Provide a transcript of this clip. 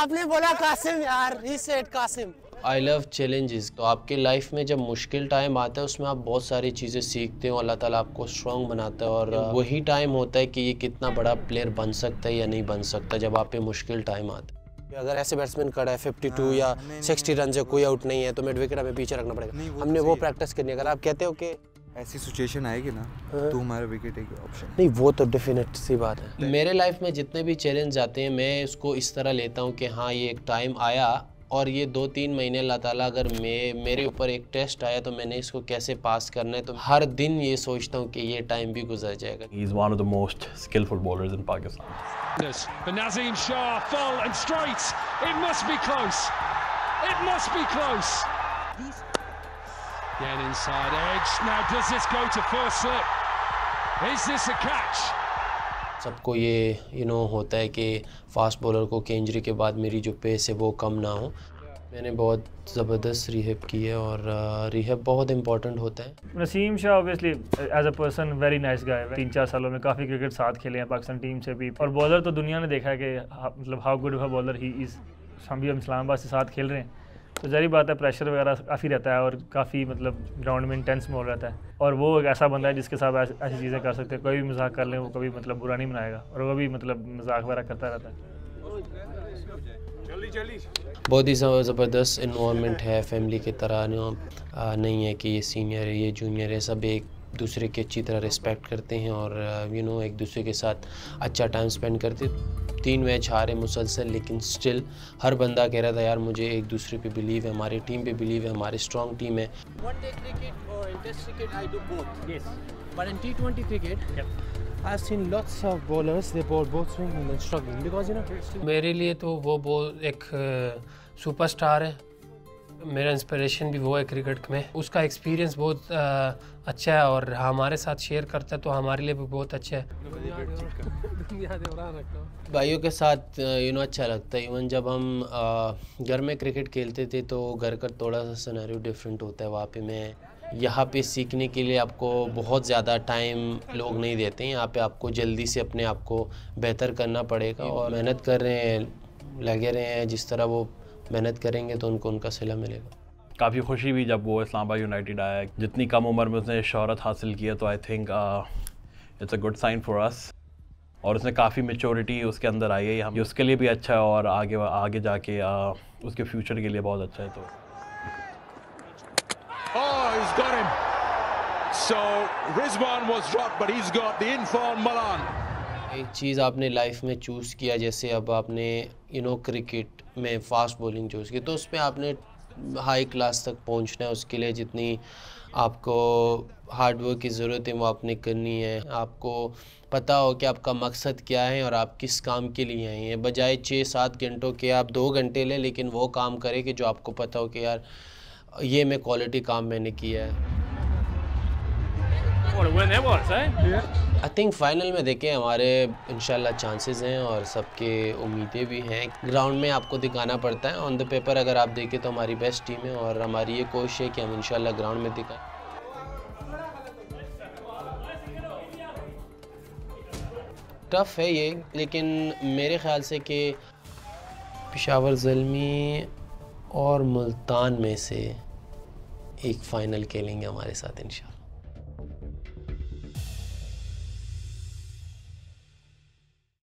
आपने बोला कासिम यार he said Qasim. I love challenges तो आपके लाइफ में जब मुश्किल टाइम आता है उसमें आप बहुत सारी चीज़ें सीखते हो अल्लाह ताला आपको स्ट्रॉन्ग बनाता है और वही टाइम होता है कि ये कितना बड़ा प्लेयर बन सकता है या नहीं बन सकता जब आप पे मुश्किल टाइम आता है। अगर ऐसे बैट्समैन खड़ा है 52 हाँ, या 60 रन से कोई आउट नहीं है तो मिड विकेट हमें पीछे रखना पड़ेगा। हमने तो वो प्रैक्टिस करनी है। अगर आप कहते हो कि ऐसी सिचुएशन आएगी ना हाँ। तो हमारा विकेट एक ऑप्शन नहीं वो तो डेफिनेट सी बात है मेरे लाइफ में जितने भी चैलेंज आते हैं मैं इसको इस तरह लेता हूँ कि हाँ ये एक टाइम आया और ये दो तीन महीने अल्लाह ताला अगर मैं मेरे ऊपर एक टेस्ट आया तो मैंने इसको कैसे पास करना है तो हर दिन ये सोचता हूँ कि ये टाइम भी गुजर जाएगा He is one of the most skillful bowlers in Pakistan. The Nazim Shah full and straight. It must be close. It must be close. Again inside edge. Now does this go to first slip? Is this a catch? सबको ये you know होता है कि fast bowler को के injury के बाद मेरी जो पेस है वो कम ना हो मैंने बहुत ज़बरदस्त रिहेब की है और रिहेब बहुत इंपॉर्टेंट होता है Naseem Shah obviously as a person very nice guy तीन चार सालों में काफ़ी क्रिकेट साथ खेले हैं पाकिस्तान टीम से भी और बॉलर तो दुनिया ने देखा है कि मतलब how good bowler he is हम भी हम इस्लामाबाद से साथ खेल रहे हैं तो जहरी बात है प्रेशर वगैरह काफ़ी रहता है और काफ़ी मतलब ग्राउंड में इंटेंस माहौल रहता है। और वो एक ऐसा बंदा है जिसके साथ ऐसी चीज़ें कर सकते हैं, कोई भी मज़ाक कर लें, वो कभी मतलब बुरा नहीं बनाएगा और वो भी मतलब मज़ाक वगैरह करता रहता है। बहुत ही ज़बरदस्त इन्वामेंट है फैमिली की तरह, नहीं है कि ये सीनियर है, ये जूनियर है, सब एक दूसरे की अच्छी तरह रिस्पेक्ट करते हैं और यू नो एक दूसरे के साथ अच्छा टाइम स्पेंड करते तीन मैच हारे मुसलसल लेकिन स्टिल हर बंदा कह रहा था यार मुझे एक दूसरे पे बिलीव है हमारी टीम पे बिलीव है हमारी स्ट्रॉन्ग टीम है। मेरे लिए तो वो बहुत एक सुपरस्टार है। मेरा इंस्पिरेशन भी वो है क्रिकेट में। उसका एक्सपीरियंस बहुत आ, अच्छा है और हमारे साथ शेयर करता है तो हमारे लिए भी बहुत अच्छा है। भाइयों के साथ यू नो अच्छा लगता है। इवन जब हम घर में क्रिकेट खेलते थे तो घर का थोड़ा सा सिनेरियो डिफरेंट होता है वहाँ पे। मैं यहाँ पे सीखने के लिए आपको बहुत ज़्यादा टाइम लोग नहीं देते हैं। यहाँ पे आपको जल्दी से अपने आप को बेहतर करना पड़ेगा और मेहनत कर रहे हैं लगे रहे हैं जिस तरह वो मेहनत करेंगे तो उनको उनका सिला मिलेगा। काफ़ी खुशी हुई जब वो इस्लामाबाद यूनाइटेड आया जितनी कम उम्र में उसने शहरत हासिल किया तो I think it's a good sign for us और उसने काफ़ी मेचोरिटी उसके अंदर आई है। हम उसके लिए भी अच्छा है और आगे आगे जाके uh, उसके फ्यूचर के लिए बहुत अच्छा है तो। Oh, he's got him. So Rizwan was dropped, but he's got the informed Malan. एक चीज़ आपने लाइफ में चूज़ किया जैसे अब आपने यू नो क्रिकेट में फ़ास्ट बॉलिंग चूज़ की तो उसमें आपने हाई क्लास तक पहुँचना है उसके लिए जितनी आपको हार्ड वर्क की ज़रूरत है वो आपने करनी है। आपको पता हो कि आपका मकसद क्या है और आप किस काम के लिए आए हैं। बजाय छः सात घंटों के आप दो घंटे लें, लेकिन वो काम करें कि जो आपको पता हो कि यार ये मैं क्वालिटी काम मैंने किया है। आई थिंक फाइनल में देखें, हमारे इंशाल्लाह चांसेस हैं और सबके उम्मीदें भी हैं। ग्राउंड में आपको दिखाना पड़ता है। ऑन द पेपर अगर आप देखें तो हमारी बेस्ट टीम है और हमारी ये कोशिश है कि हम इंशाल्लाह ग्राउंड में दिखाएँ। टफ़ है ये, लेकिन मेरे ख्याल से कि पिशावर जलमी और मुल्तान में से एक फ़ाइनल खेलेंगे हमारे साथ इंशाल्लाह